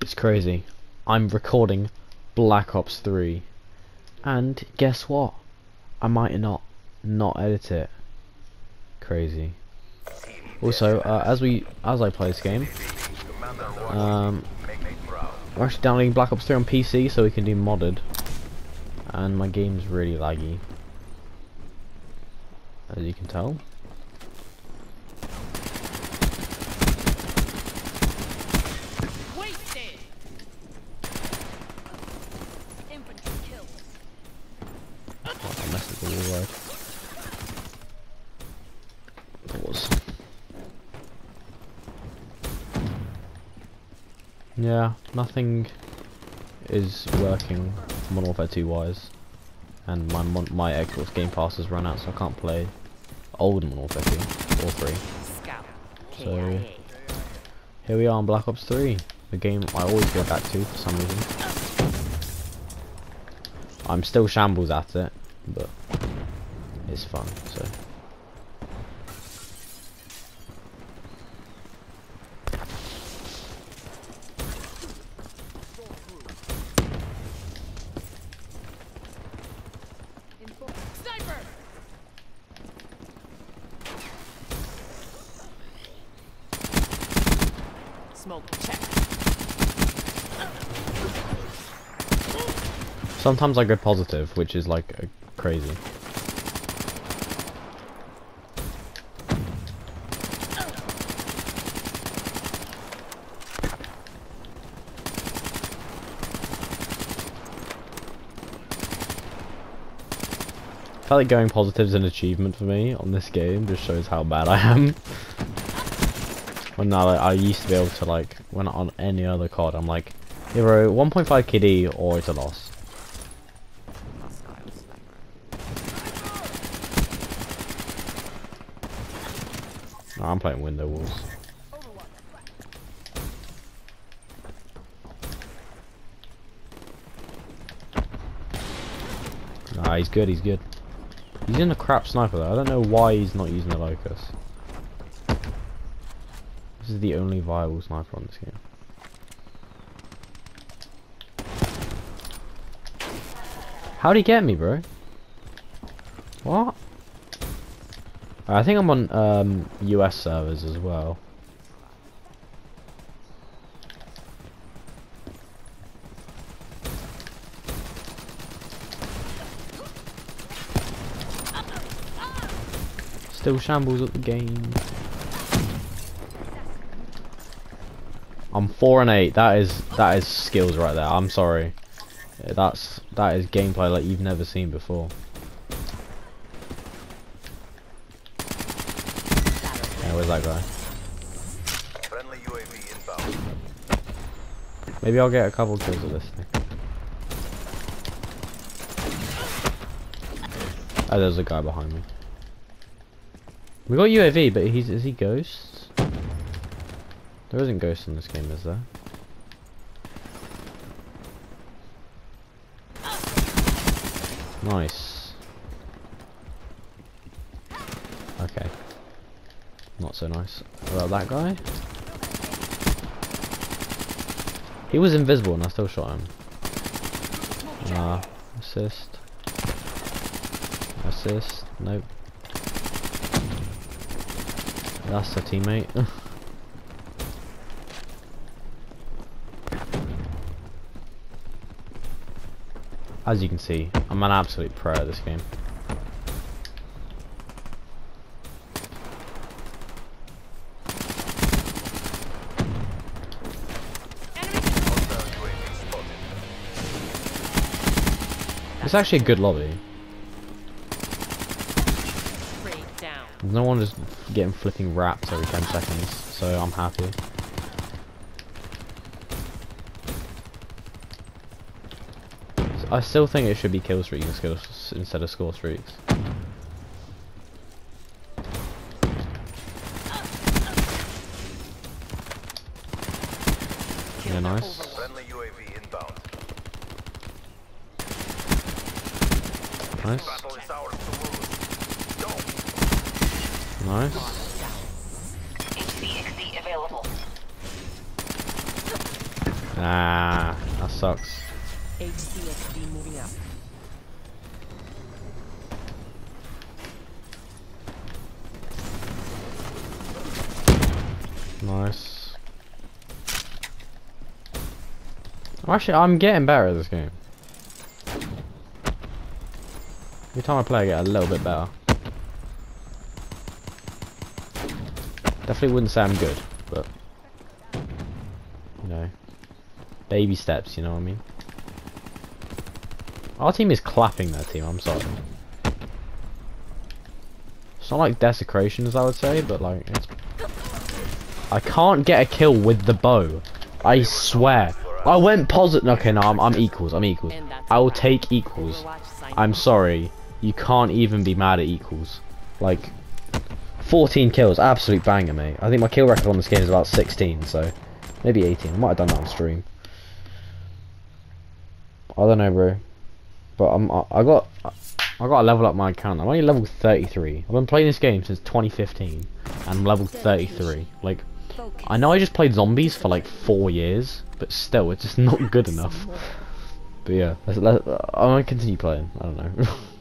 It's crazy. I'm recording Black Ops 3. And guess what? I might not not edit it. Crazy. Also, uh, as we as I play this game, um, we're actually downloading Black Ops 3 on PC so we can do modded. And my game's really laggy. As you can tell. Wasted. Infantry killed. Oh, I messed with the wall right. Pause. Yeah, nothing is working Modern Warfare 2 wise. And my mon my Xbox Game Pass has run out so I can't play old Modern Warfare 2 or 3. So- Here we are on Black Ops 3, the game I always go back to for some reason. I'm still shambles at it, but it's fun, so. Smoke check. Sometimes I go positive, which is like crazy. I feel like going positive is an achievement for me on this game, just shows how bad I am. when now like, I used to be able to like, when on any other COD, I'm like, either 1.5 KD or it's a loss. No, I'm playing window walls. Nah, he's good, he's good. He's in a crap sniper though. I don't know why he's not using the locus. This is the only viable sniper on this game. How'd he get me, bro? What? I think I'm on um, US servers as well. Still shambles at the game. I'm four and eight. That is that is skills right there. I'm sorry. That's that is gameplay like you've never seen before. Yeah, where's that guy? Friendly UAV inbound. Maybe I'll get a couple kills of this thing. Oh, there's a guy behind me. We got UAV, but he's is he ghosts? There isn't ghosts in this game, is there? Nice. Okay. Not so nice. What about that guy? He was invisible and I still shot him. Nah. Assist. Assist. Nope. That's a teammate. As you can see, I'm an absolute pro at this game. It's actually a good lobby. Raid down. There's no one is getting flipping RAPS every 10 seconds, so I'm happy. I still think it should be kill streaks instead of- instead of score streaks. Yeah, nice. Friendly UAV inbound. Nice. Battle is ours to lose. Go. Nice. Ah, that sucks. Moving up. Nice. Actually, I'm getting better at this game. Every time I play, I get a little bit better. Definitely wouldn't say I'm good, but you know, baby steps. You know what I mean? Our team is clapping their team. I'm sorry. It's not like desecrations, I would say, but like it's I can't get a kill with the bow. I swear. I went positive. Okay, no, I'm, I'm equals. I'm equals. I will take equals. I'm sorry. You can't even be mad at equals. Like, 14 kills. Absolute banger, mate. I think my kill record on this game is about 16, so maybe 18. I might have done that on stream. I don't know, bro. But I'm, I, I got, I got to level up my account. I'm only level 33. I've been playing this game since 2015, and I'm level 33. Like, I know I just played zombies for like four years, but still, it's just not good enough. But yeah, let's, let, I'm gonna continue playing. I don't know.